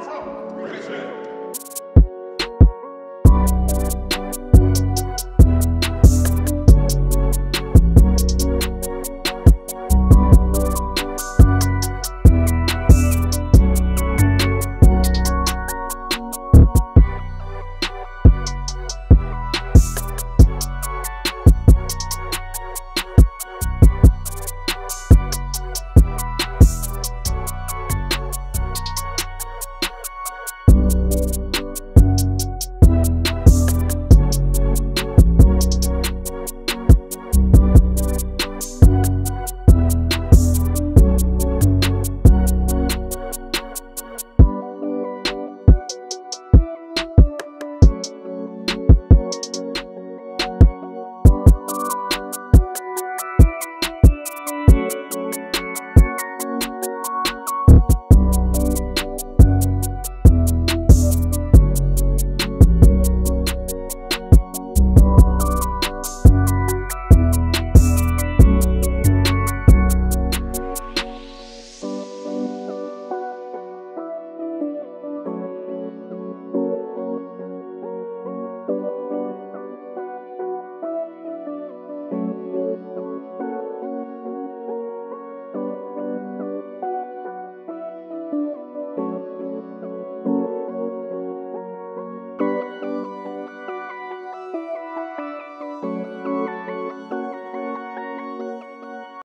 马上开始